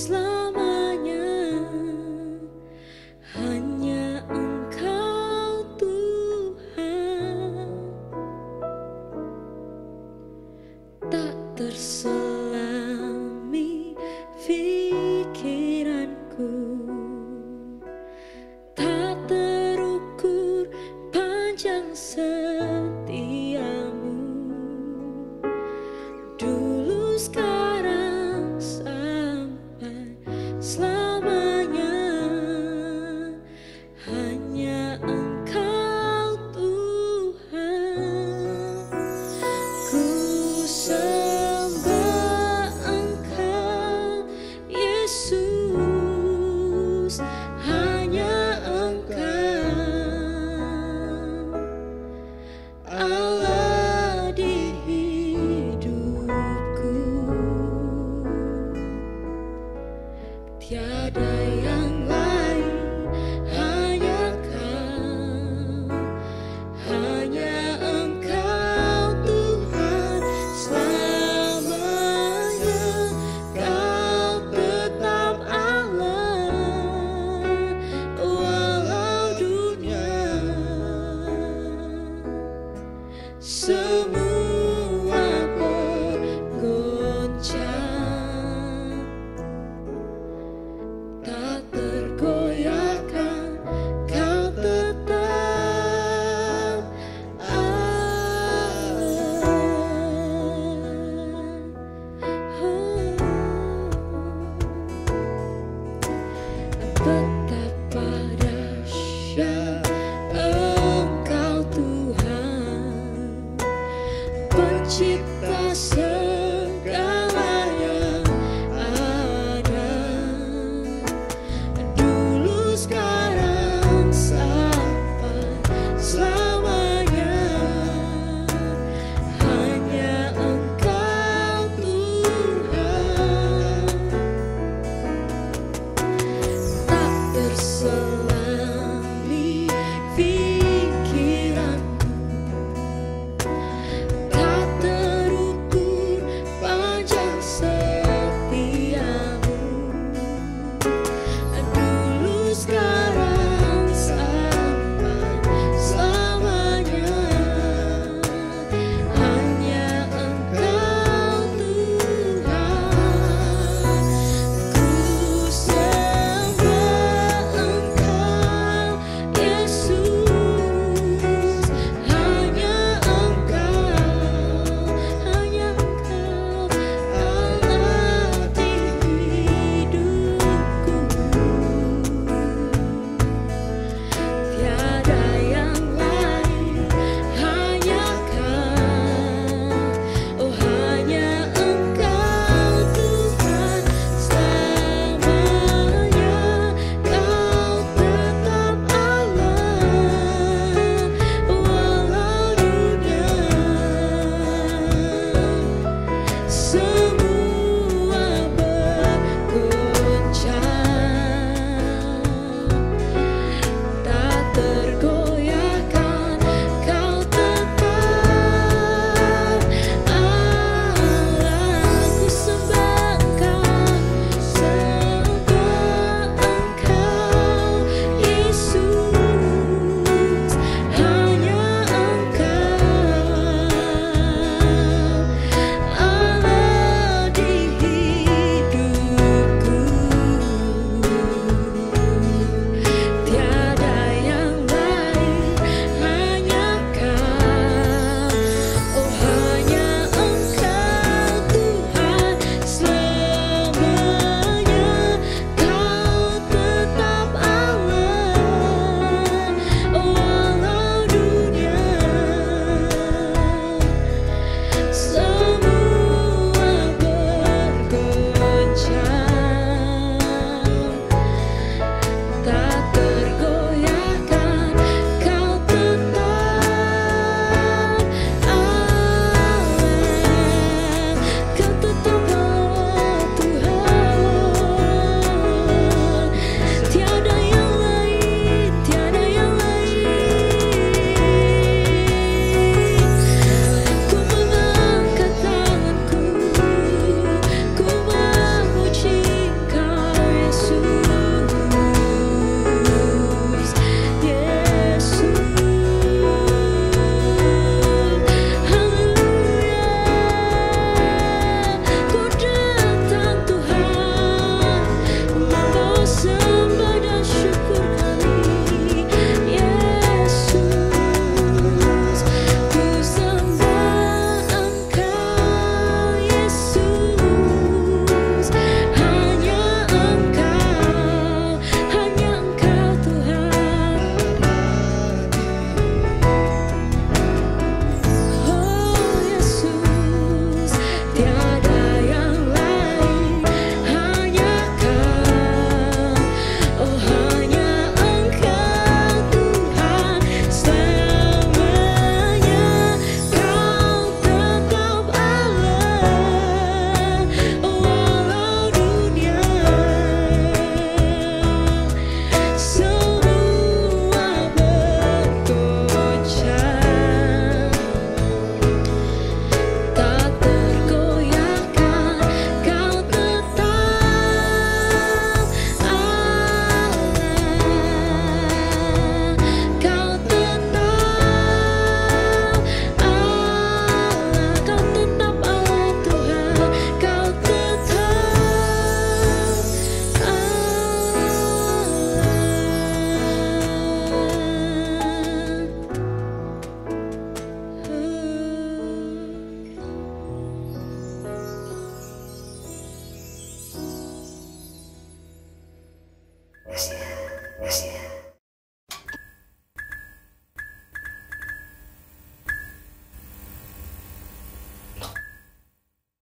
selamanya segala